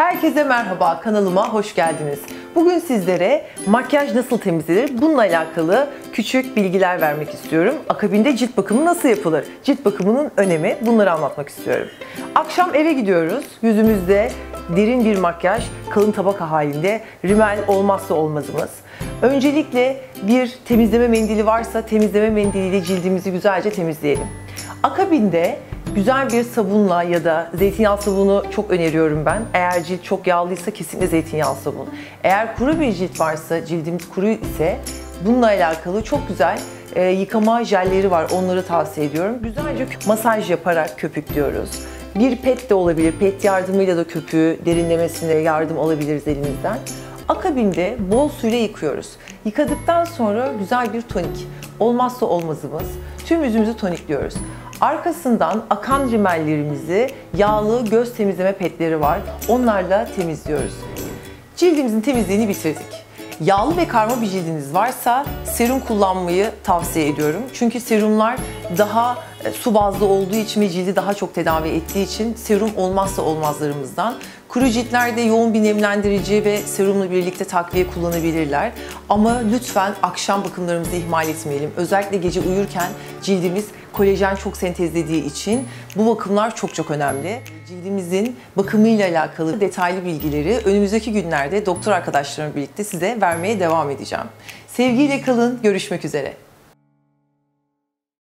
Herkese merhaba, kanalıma hoş geldiniz. Bugün sizlere makyaj nasıl temizlenir bununla alakalı küçük bilgiler vermek istiyorum. Akabinde cilt bakımı nasıl yapılır? Cilt bakımının önemi bunları anlatmak istiyorum. Akşam eve gidiyoruz. Yüzümüzde derin bir makyaj, kalın tabaka halinde rimel olmazsa olmazımız. Öncelikle bir temizleme mendili varsa temizleme mendiliyle cildimizi güzelce temizleyelim. Akabinde güzel bir sabunla ya da zeytinyağı sabunu çok öneriyorum ben. Eğer cilt çok yağlıysa kesinlikle zeytinyağı sabun. Eğer kuru bir cilt varsa, cildimiz kuru ise bununla alakalı çok güzel e, yıkama jelleri var. Onları tavsiye ediyorum. Güzelce masaj yaparak köpüklüyoruz. Bir pet de olabilir. Pet yardımıyla da köpüğü derinlemesine yardım alabiliriz elimizden. Akabinde bol suyla yıkıyoruz. Yıkadıktan sonra güzel bir tonik. Olmazsa olmazımız. Tüm yüzümüzü tonikliyoruz. Arkasından akan rimellerimizi yağlı göz temizleme petleri var. Onlarla temizliyoruz. Cildimizin temizliğini bitirdik. Yağlı ve karma bir cildiniz varsa serum kullanmayı tavsiye ediyorum. Çünkü serumlar daha e, su bazlı olduğu için ve cildi daha çok tedavi ettiği için serum olmazsa olmazlarımızdan. Kuru ciltlerde yoğun bir nemlendirici ve serumla birlikte takviye kullanabilirler. Ama lütfen akşam bakımlarımızı ihmal etmeyelim. Özellikle gece uyurken cildimiz kolajen çok sentezlediği için bu bakımlar çok çok önemli. Cildimizin bakımıyla alakalı detaylı bilgileri önümüzdeki günlerde doktor arkadaşlarımla birlikte size vermeye devam edeceğim. Sevgiyle kalın, görüşmek üzere.